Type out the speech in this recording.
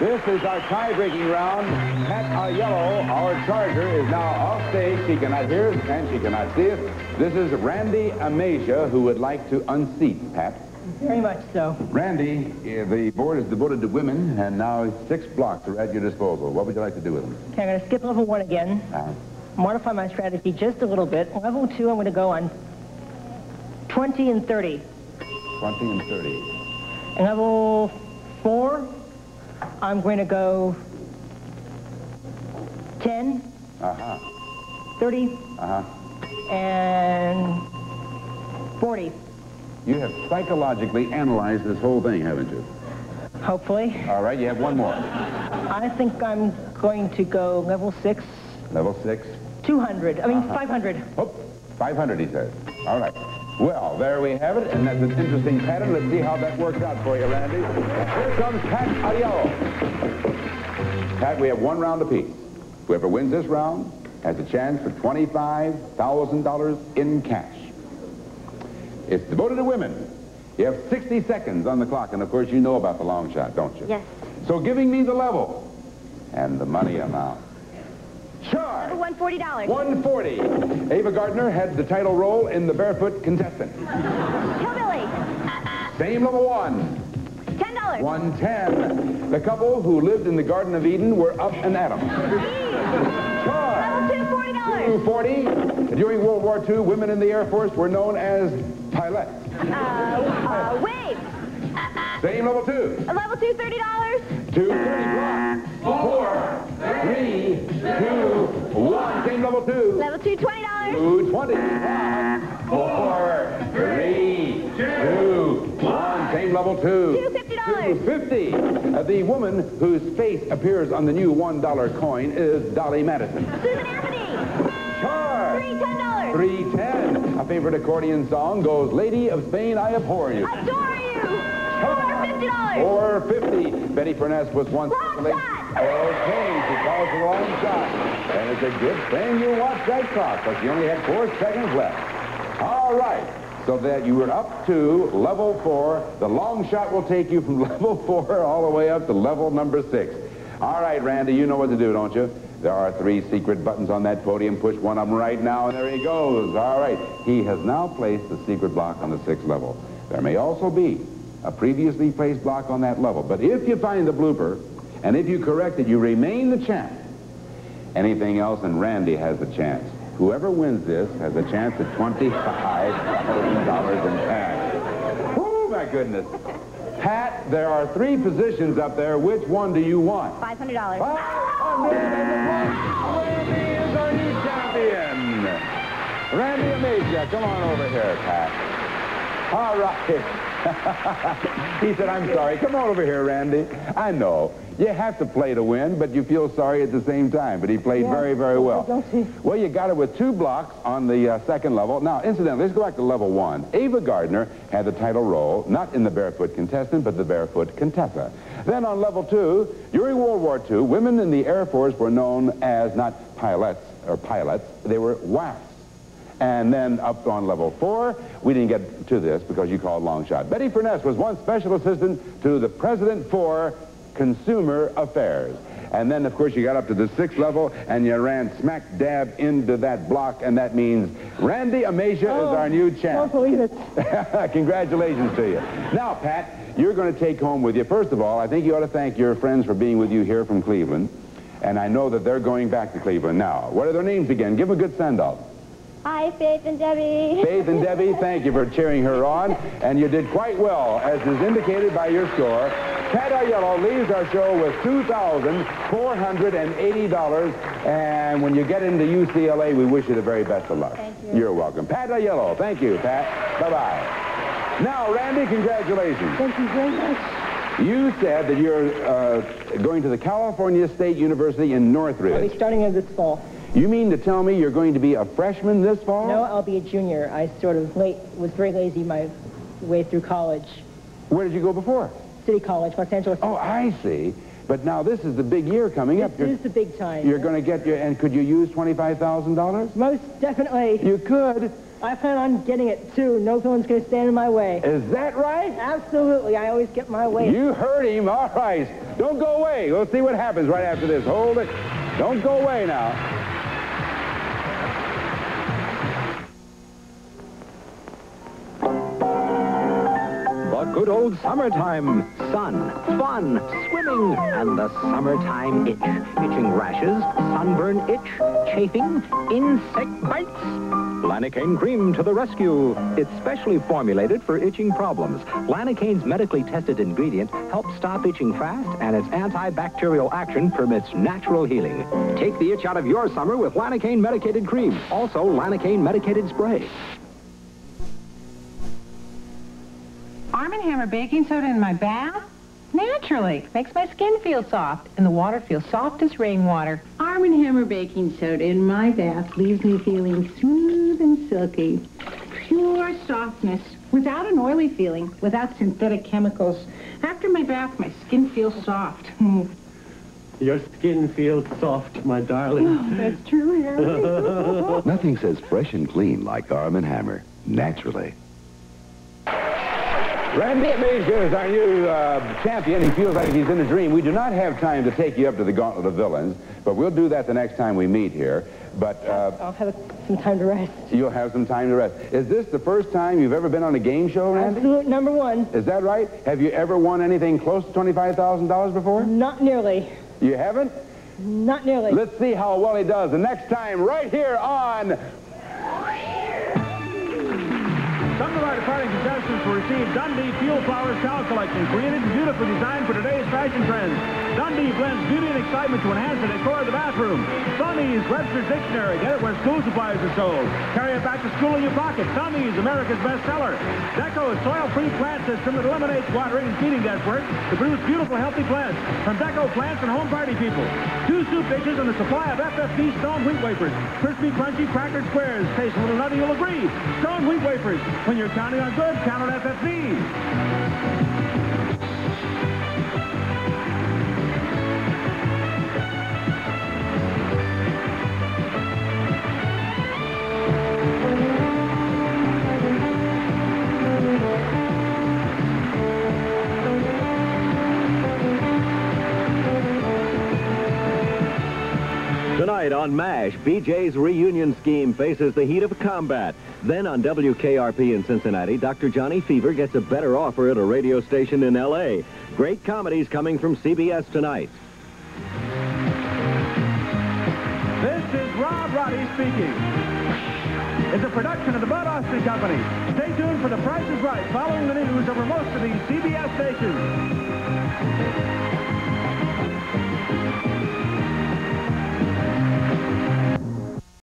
This is our tie-breaking round. Pat Aiello, our charger, is now off stage. She cannot hear us and she cannot see us. This is Randy Amasia, who would like to unseat Pat. Very much so. Randy, eh, the board is devoted to women, and now six blocks are at your disposal. What would you like to do with them? Okay, I'm going to skip level one again. Uh, Modify my strategy just a little bit. Level two, I'm going to go on 20 and 30. 20 and 30. And level I'm going to go 10, Uh-huh. 30, Uh-huh. and 40, You have psychologically analyzed this whole thing, haven't you? hopefully. All right, you have one more. I think I'm going to go level six, Level six. 200. I mean, 500. Oh, 500, he says. All right. Well, there we have it, and that's an interesting pattern. Let's see how that works out for you, Randy. Here comes Pat Aiello. Pat, we have one round apiece. Whoever wins this round has a chance for $25,000 in cash. It's devoted to women. You have 60 seconds on the clock, and of course you know about the long shot, don't you? Yes. So giving me the level and the money amount. Charge! $140. 140. Ava Gardner had the title role in The Barefoot Contestant. Hillbilly. Same level one. $10. 110. The couple who lived in the Garden of Eden were up and at 'em. Two, $40. 240. During World War II, women in the Air Force were known as pilots. Uh, uh, wave. Same level two. Uh, level two, $30. 230 block. Four, three, two, one. Same level two. Level two, $20. 220. One, four, three, two, one. Same level two. $250. 250. Uh, the woman whose face appears on the new $1 coin is Dolly Madison. Susan Anthony. Charge. Three, $10. 310. A favorite accordion song goes, Lady of Spain, I abhor you. Adore you. Four, $50. 450. Betty Furness was once... Long shot. Okay, she calls the long shot. And it's a good thing you watched that clock, but you only had four seconds left. All right. So that you were up to level four. The long shot will take you from level four all the way up to level number six. All right, Randy, you know what to do, don't you? There are three secret buttons on that podium. Push one of them right now, and there he goes. All right. He has now placed the secret block on the sixth level. There may also be a previously placed block on that level. But if you find the blooper, and if you correct it, you remain the champ. Anything else, and Randy has the chance. Whoever wins this has a chance at $25,000 in cash. Oh, my goodness. Pat, there are three positions up there. Which one do you want? $500. $500 ah, Randy is our new champion. Randy Amasia, come on over here, Pat. All right. he said, I'm sorry. Come on over here, Randy. I know. You have to play to win, but you feel sorry at the same time. But he played Yeah. very, very well. Don't he? Well, you got it with two blocks on the uh, second level. Now, incidentally, let's go back to level one. Ava Gardner had the title role, not in the Barefoot Contestant, but the Barefoot Contessa. Then on level two, during World War II, women in the Air Force were known as not pilots or pilots, they were WAFs. And then up on level four, we didn't get to this because you called long shot. Betty Furness was one special assistant to the president for consumer affairs. And then, of course, you got up to the sixth level and you ran smack dab into that block, and that means Randy Amasia is oh, our new Don't champ. believe it. Congratulations to you. Now, Pat, you're going to take home with you, first of all, I think you ought to thank your friends for being with you here from Cleveland. And I know that they're going back to Cleveland now. What are their names again? Give them a good send-off. Hi, Faith and Debbie. Faith and Debbie, thank you for cheering her on. And you did quite well, as is indicated by your score. Pat Aiello leaves our show with $2,480. And when you get into UCLA, we wish you the very best of luck. Thank you. You're welcome. Pat Aiello, thank you, Pat. Bye-bye. Now, Randy, congratulations. Thank you very much. You said that you're uh, going to the California State University in Northridge. I'll be starting in this fall. You mean to tell me you're going to be a freshman this fall? No, I'll be a junior. I sort of late was very lazy my way through college. Where did you go before? City College, Los Angeles. Oh, I see. But now this is the big year coming up. this is the big time. you're going to get your, and could you use $25,000? Most definitely. You could. I plan on getting it, too. No one's going to stand in my way. Is that right? Absolutely. I always get my way. You heard him. All right. Don't go away. We'll see what happens right after this. Hold it. Don't go away now. Good old summertime. Sun, fun, swimming, and the summertime itch. Itching rashes, sunburn itch, chafing, insect bites. Lanacane cream to the rescue. It's specially formulated for itching problems. Lanacane's medically tested ingredient helps stop itching fast, and its antibacterial action permits natural healing. Take the itch out of your summer with Lanacane medicated cream. Also, Lanacane medicated spray. Hammer baking soda in my bath? Naturally. Makes my skin feel soft, and the water feels soft as rainwater. Arm & Hammer baking soda in my bath leaves me feeling smooth and silky. Pure softness, without an oily feeling, without synthetic chemicals. After my bath, my skin feels soft. Hmm. Your skin feels soft, my darling. Oh, that's true, Harry. Nothing says fresh and clean like Arm & Hammer, naturally. Randy Page is our new uh, champion. He feels like he's in a dream. We do not have time to take you up to the Gauntlet of Villains, but we'll do that the next time we meet here. But uh, I'll have some time to rest. You'll have some time to rest. Is this the first time you've ever been on a game show, Randy? Absolute number one. Is that right? Have you ever won anything close to $25,000 before? Not nearly. You haven't? Not nearly. Let's see how well he does the next time right here on contestants will receive Dundee Fuel Flowers Towel Collection, created and beautifully designed for today's fashion trends. Dundee blends beauty and excitement to enhance the decor of the bathroom. Thumbie's Webster's Dictionary. Get it where school supplies are sold. Carry it back to school in your pocket. Thumbie's America's bestseller. Deco's soil-free plant system that eliminates watering and feeding guesswork to produce beautiful, healthy plants from Deco plants and home party people. Two soup dishes and a supply of FFV Stone Wheat Wafers. Crispy, crunchy, crackered squares. Taste a little nutty, you'll agree. Stone Wheat Wafers. When you're counting on good, count on FFV. Tonight on MASH, BJ's reunion scheme faces the heat of combat. Then on WKRP in Cincinnati, Dr. Johnny Fever gets a better offer at a radio station in L.A. Great comedies coming from CBS tonight. This is Rod Roddy speaking. It's a production of the Bud Austin Company. Stay tuned for The Price is Right following the news over most of these CBS stations.